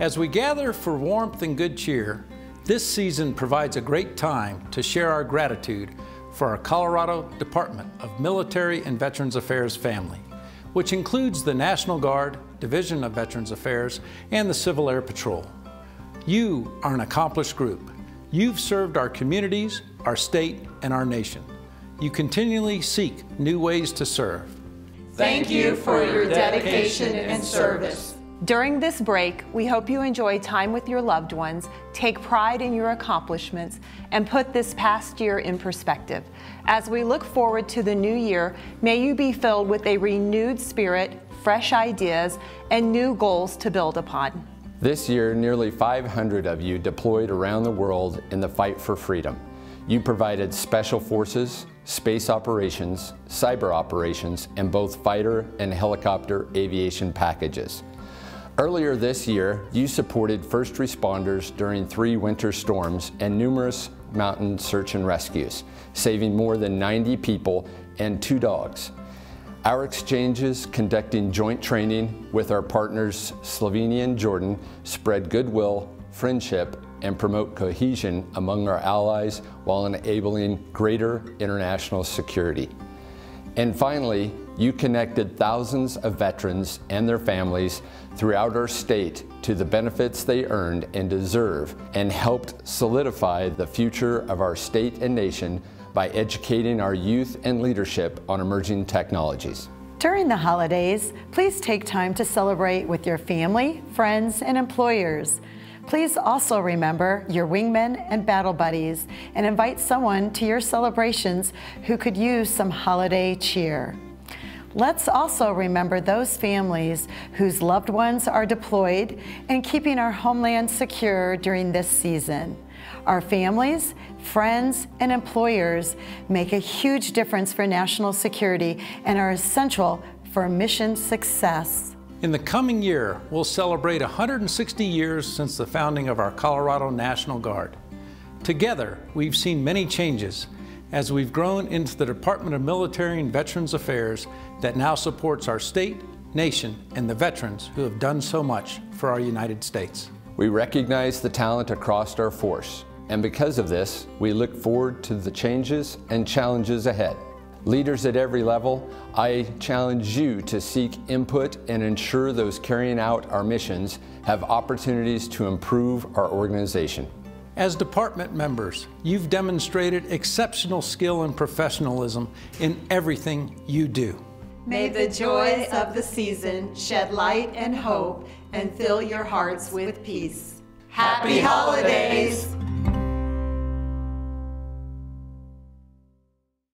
As we gather for warmth and good cheer, this season provides a great time to share our gratitude for our Colorado Department of Military and Veterans Affairs family, which includes the National Guard, Division of Veterans Affairs, and the Civil Air Patrol. You are an accomplished group. You've served our communities, our state, and our nation. You continually seek new ways to serve. Thank you for your dedication and service. During this break, we hope you enjoy time with your loved ones, take pride in your accomplishments, and put this past year in perspective. As we look forward to the new year, may you be filled with a renewed spirit, fresh ideas, and new goals to build upon. This year, nearly 500 of you deployed around the world in the fight for freedom. You provided special forces, space operations, cyber operations, and both fighter and helicopter aviation packages. Earlier this year, you supported first responders during three winter storms and numerous mountain search and rescues, saving more than 90 people and two dogs. Our exchanges conducting joint training with our partners Slovenia and Jordan spread goodwill, friendship, and promote cohesion among our allies while enabling greater international security. And finally, you connected thousands of veterans and their families throughout our state to the benefits they earned and deserve and helped solidify the future of our state and nation by educating our youth and leadership on emerging technologies. During the holidays, please take time to celebrate with your family, friends, and employers. Please also remember your wingmen and battle buddies and invite someone to your celebrations who could use some holiday cheer. Let's also remember those families whose loved ones are deployed and keeping our homeland secure during this season. Our families, friends, and employers make a huge difference for national security and are essential for mission success. In the coming year, we'll celebrate 160 years since the founding of our Colorado National Guard. Together, we've seen many changes as we've grown into the Department of Military and Veterans Affairs that now supports our state, nation, and the veterans who have done so much for our United States. We recognize the talent across our force, and because of this, we look forward to the changes and challenges ahead. Leaders at every level, I challenge you to seek input and ensure those carrying out our missions have opportunities to improve our organization. As department members, you've demonstrated exceptional skill and professionalism in everything you do. May the joys of the season shed light and hope and fill your hearts with peace. Happy holidays!